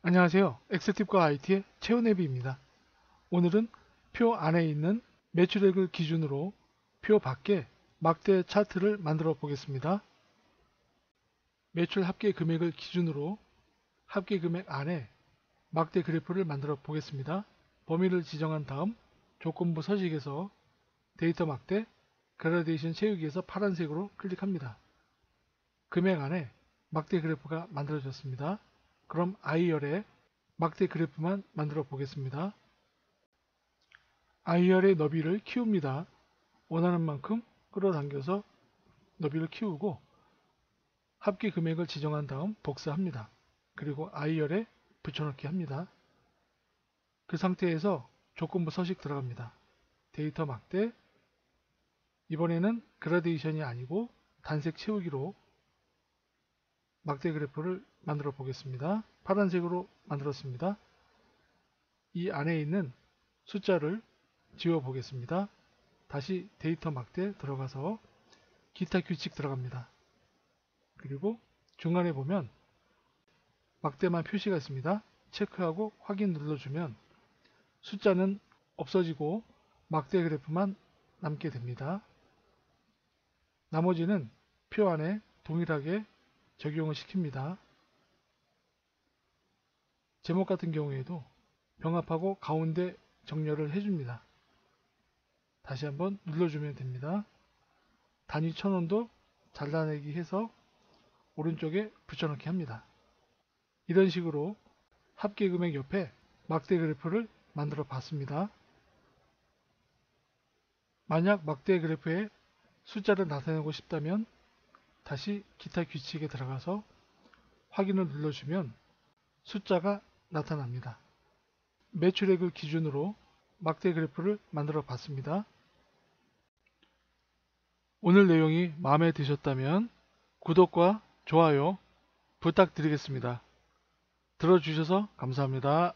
안녕하세요. 엑셀 팁과 IT의 최은혜비입니다. 오늘은 표 안에 있는 매출액을 기준으로 표 밖에 막대 차트를 만들어 보겠습니다. 매출 합계 금액을 기준으로 합계 금액 안에 막대 그래프를 만들어 보겠습니다. 범위를 지정한 다음 조건부 서식에서 데이터 막대 그라데이션 채우기에서 파란색으로 클릭합니다. 금액 안에 막대 그래프가 만들어졌습니다. 그럼 I열에 막대 그래프만 만들어 보겠습니다. I열의 너비를 키웁니다. 원하는 만큼 끌어당겨서 너비를 키우고 합계 금액을 지정한 다음 복사합니다. 그리고 I열에 붙여넣기 합니다. 그 상태에서 조건부 서식 들어갑니다. 데이터 막대 이번에는 그라데이션이 아니고 단색 채우기로 막대 그래프를 만들어 보겠습니다. 파란색으로 만들었습니다. 이 안에 있는 숫자를 지워 보겠습니다. 다시 데이터 막대 들어가서 기타 규칙 들어갑니다. 그리고 중간에 보면 막대만 표시가 있습니다. 체크하고 확인 눌러주면 숫자는 없어지고 막대 그래프만 남게 됩니다. 나머지는 표 안에 동일하게 적용을 시킵니다. 제목 같은 경우에도 병합하고 가운데 정렬을 해줍니다. 다시 한번 눌러주면 됩니다. 단위 천원도 잘라내기 해서 오른쪽에 붙여넣기 합니다. 이런 식으로 합계 금액 옆에 막대 그래프를 만들어 봤습니다. 만약 막대 그래프에 숫자를 나타내고 싶다면 다시 기타 규칙에 들어가서 확인을 눌러주면 숫자가 나타납니다. 매출액을 기준으로 막대 그래프를 만들어 봤습니다. 오늘 내용이 마음에 드셨다면 구독과 좋아요 부탁드리겠습니다. 들어주셔서 감사합니다.